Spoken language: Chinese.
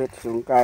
เป็ดสูงไก่